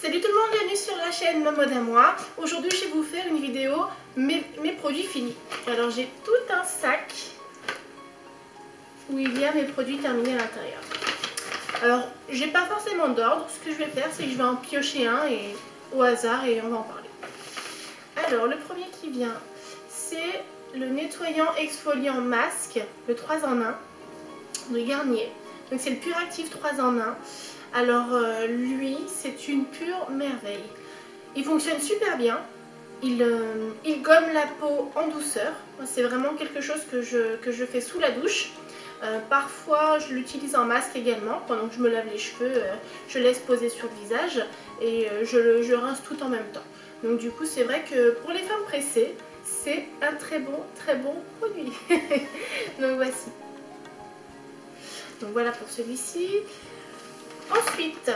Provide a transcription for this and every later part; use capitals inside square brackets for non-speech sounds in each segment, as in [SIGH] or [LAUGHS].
Salut tout le monde, bienvenue sur la chaîne Ma mode à moi. Aujourd'hui je vais vous faire une vidéo mes, produits finis. Alors j'ai tout un sac où il y a mes produits terminés à l'intérieur. Alors j'ai pas forcément d'ordre, ce que je vais faire c'est que je vais en piocher un et au hasard et on va en parler. Alors le premier qui vient c'est le nettoyant exfoliant masque, le 3 en 1 de Garnier. Donc c'est le Pure Active 3 en 1. Alors euh, lui, c'est une pure merveille. Il fonctionne super bien. Il, euh, gomme la peau en douceur. C'est vraiment quelque chose que je, que je fais sous la douche. Euh, parfois, je l'utilise en masque également. Pendant que je me lave les cheveux, je laisse poser sur le visage et je, je rince tout en même temps. Donc du coup, c'est vrai que pour les femmes pressées, c'est un très bon, très bon produit. [LAUGHS] Donc voici. Donc voilà pour celui-ci. Ensuite,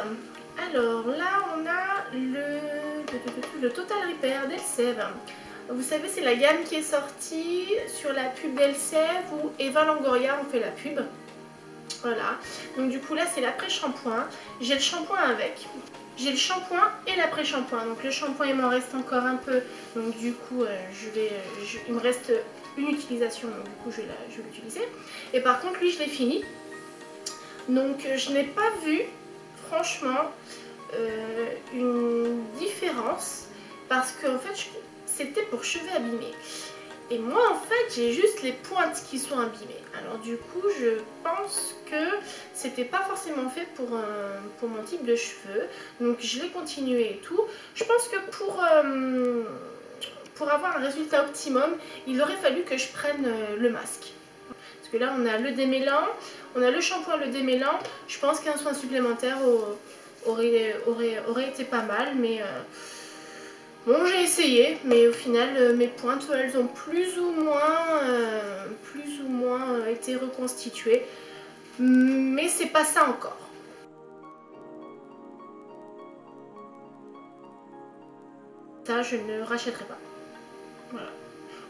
alors là on a le, le Total Repair d'Elsev. Vous savez c'est la gamme qui est sortie sur la pub d'Elsev où Eva Longoria ont fait la pub. Voilà, donc du coup là c'est l'après-shampoing. J'ai le shampoing avec. J'ai le shampoing et l'après-shampoing. Donc le shampoing il m'en reste encore un peu. Donc du coup euh, je vais, il me reste une utilisation. Donc du coup je vais l'utiliser. Et par contre lui je l'ai fini. Donc je n'ai pas vu franchement euh, une différence parce qu'en fait c'était pour cheveux abîmés. Et moi en fait j'ai juste les pointes qui sont abîmées. Alors du coup je pense que c'était pas forcément fait pour, pour mon type de cheveux. Donc je l'ai continué et tout. Je pense que pour, euh, pour avoir un résultat optimum, il aurait fallu que je prenne euh, le masque. Parce que là on a le démêlant, on a le shampoing, le démêlant. Je pense qu'un soin supplémentaire aurait, été pas mal. Mais euh, bon, j'ai essayé. Mais au final, euh, mes pointes, elles ont plus ou moins, euh, été reconstituées. Mais c'est pas ça encore. Ça, je ne rachèterai pas.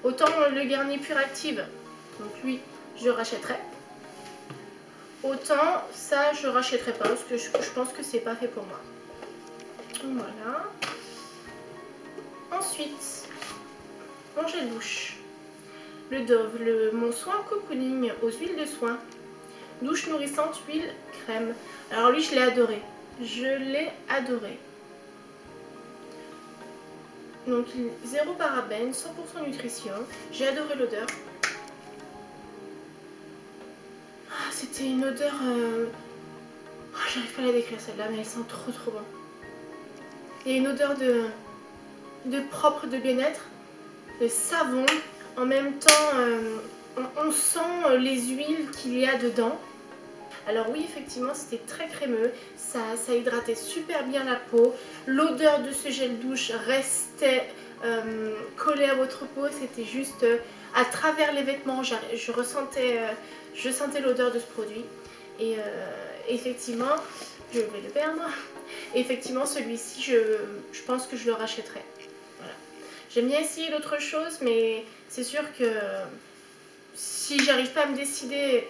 Autant le Garnier Pure Active, donc lui, je rachèterai. Autant ça je rachèterai pas parce que je, pense que c'est pas fait pour moi. Voilà. Ensuite, mon gel douche. Le Dove, le, mon soin cocooning aux huiles de soin. Douche nourrissante, huile, crème. Alors lui je l'ai adoré. Je l'ai adoré. Donc zéro parabène, 100% nutrition. J'ai adoré l'odeur. C'était une odeur... Euh, oh, j'arrive pas à la décrire celle-là, mais elle sent trop trop bon. Il y a une odeur de, propre, de bien-être, de savon. En même temps, euh, on, sent euh, les huiles qu'il y a dedans. Alors oui, effectivement, c'était très crémeux. Ça hydratait super bien la peau. L'odeur de ce gel douche restait collée à votre peau. C'était juste à travers les vêtements. Je ressentais je sentais l'odeur de ce produit. Et euh, effectivement, je vais le perdre. effectivement, celui-ci, je, pense que je le rachèterai. Voilà. J'aime bien essayer d'autres choses, mais c'est sûr que si j'arrive pas à me décider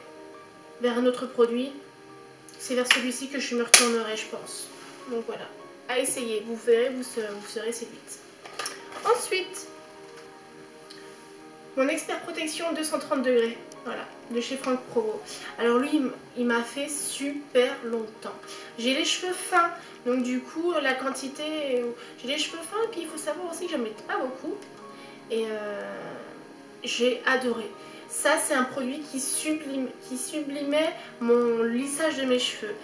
vers un autre produit, c'est vers celui-ci que je me retournerai, je pense. Donc voilà, à essayer. Vous verrez, vous serez, vous serez séduite. Ensuite, mon expert protection 230 degrés. Voilà, de chez Franck Provo. Alors lui, il m'a fait super longtemps. J'ai les cheveux fins, donc du coup, la quantité... J'ai les cheveux fins, puis il faut savoir aussi que j'en mets pas beaucoup. Et euh, j'ai adoré. Ça, c'est un produit qui sublimait mon lissage de mes cheveux.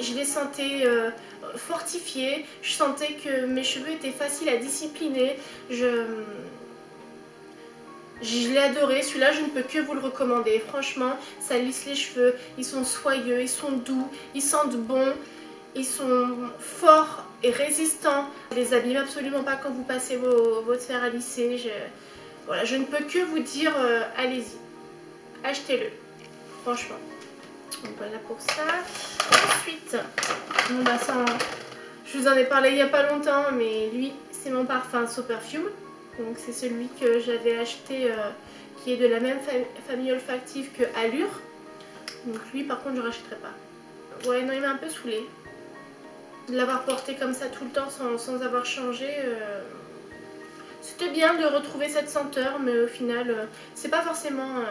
Je les sentais euh, fortifiés, je sentais que mes cheveux étaient faciles à discipliner. Je je l'ai adoré, celui-là je ne peux que vous le recommander. Franchement, ça lisse les cheveux, ils sont soyeux, ils sont doux, ils sentent bon, ils sont forts et résistants. Je les abîme absolument pas quand vous passez votre fer à lisser. Je, voilà, je ne peux que vous dire, euh, allez-y, achetez-le, franchement. Voilà pour ça. Ensuite, bah ça, je vous en ai parlé il n'y a pas longtemps, mais lui, c'est mon parfum So Perfume. Donc c'est celui que j'avais acheté euh, qui est de la même famille olfactive que Allure. Donc lui par contre je ne rachèterai pas. Ouais non il m'a un peu saoulé. de l'avoir porté comme ça tout le temps sans, avoir changé. Euh, c'était bien de retrouver cette senteur, mais au final, euh, c'est pas forcément...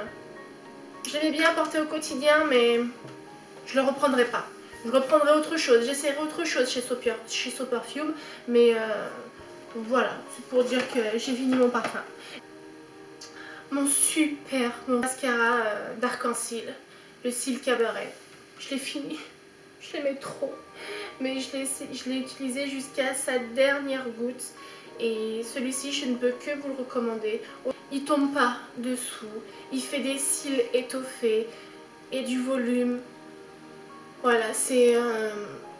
J'aimais bien porter au quotidien, mais je le reprendrai pas. Je reprendrai autre chose, j'essaierai autre chose chez So, chez Perfume, mais voilà, c'est pour dire que j'ai fini mon parfum. Mon super mascara d'arc-en-ciel, le cil cabaret. Je l'ai fini. Je l'aimais trop. Mais je l'ai utilisé jusqu'à sa dernière goutte. Et celui-ci, je ne peux que vous le recommander. Il tombe pas dessous. Il fait des cils étoffés et du volume. Voilà, c'est... Euh,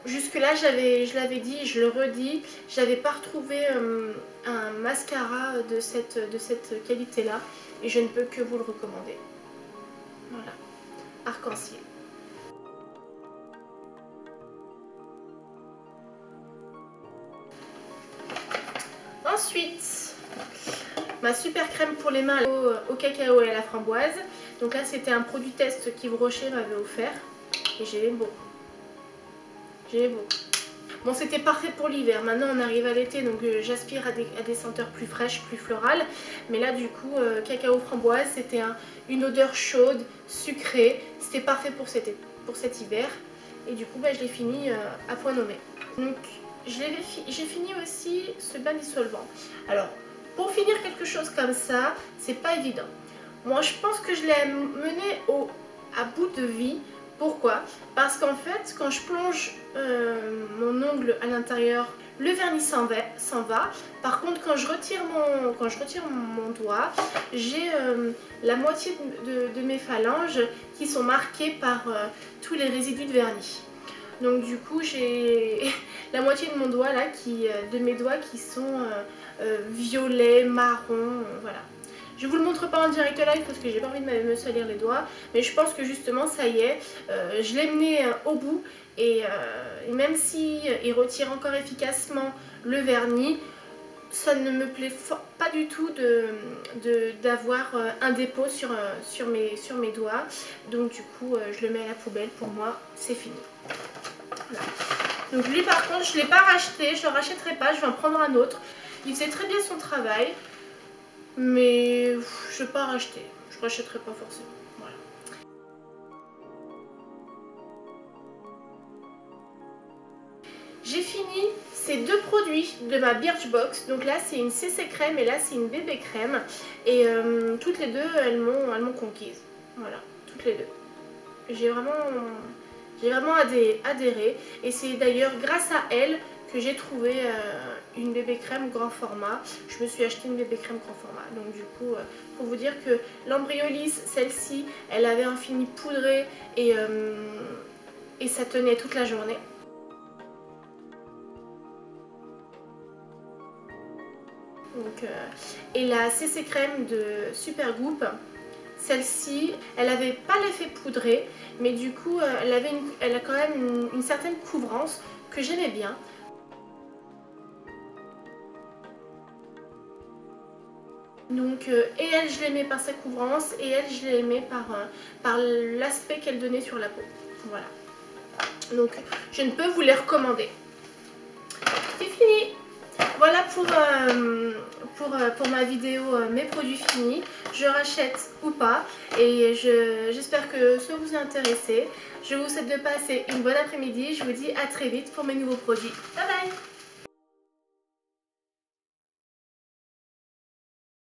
jusque-là, je l'avais dit, je le redis, je n'avais pas retrouvé euh, un mascara de cette, qualité-là. Et je ne peux que vous le recommander. Voilà, arc-en-ciel. Ensuite, ma super crème pour les mains au, cacao et à la framboise. Donc là, c'était un produit test qu'Yves Rocher m'avait offert. Et j'ai beau. J'ai beau. Bon, c'était parfait pour l'hiver. Maintenant, on arrive à l'été, donc euh, j'aspire à, des, senteurs plus fraîches, plus florales. Mais là, du coup, euh, cacao framboise, c'était une odeur chaude, sucrée. C'était parfait pour cet, hiver. Et du coup, bah, je l'ai fini euh, à point nommé. Donc, j'ai fini aussi ce bain dissolvant. Alors, pour finir quelque chose comme ça, c'est pas évident. Moi, je pense que je l'ai mené à bout de vie. Pourquoi? Parce qu'en fait, quand je plonge euh, mon ongle à l'intérieur, le vernis s'en va, Par contre, quand je retire mon, doigt, j'ai euh, la moitié de, mes phalanges qui sont marquées par euh, tous les résidus de vernis. Donc du coup j'ai [LAUGHS] la moitié de mon doigt là, qui, de mes doigts qui sont violets, marron, voilà. Je vous le montre pas en direct live parce que j'ai pas envie de me salir les doigts, mais je pense que justement ça y est, je l'ai mené au bout et, même si retire encore efficacement le vernis, ça ne me plaît pas du tout d'avoir un dépôt sur, sur, mes, sur mes doigts. Donc du coup, je le mets à la poubelle. Pour moi, c'est fini. Donc lui par contre je ne l'ai pas racheté, je ne le rachèterai pas, je vais en prendre un autre. Il faisait très bien son travail, mais je ne vais pas racheter, je rachèterai pas forcément. J'ai fini ces deux produits de ma Birchbox. Donc là c'est une CC crème et là c'est une bébé crème. Et euh, toutes les deux elles m'ont conquise. Voilà, toutes les deux. J'ai vraiment vraiment adhéré et c'est d'ailleurs grâce à elle que j'ai trouvé euh, une bébé crème grand format. Je me suis acheté une bébé crème grand format. Donc du coup, euh, pour vous dire que l'embryolis, celle-ci, elle avait un fini poudré et, euh, ça tenait toute la journée. Donc, et la CC crème de Supergoop, celle-ci, elle n'avait pas l'effet poudré, mais du coup, euh, elle, avait elle a quand même une, certaine couvrance que j'aimais bien. Donc, euh, et elle, je l'aimais par sa couvrance, et elle, je l'aimais par, euh, par l'aspect qu'elle donnait sur la peau. Voilà. Donc, je ne peux vous les recommander. C'est fini voilà pour, euh, pour, pour, ma vidéo mes produits finis. Je rachète ou pas et j'espère que ça vous a intéressé. Je vous souhaite de passer une bonne après-midi. Je vous dis à très vite pour mes nouveaux produits. Bye bye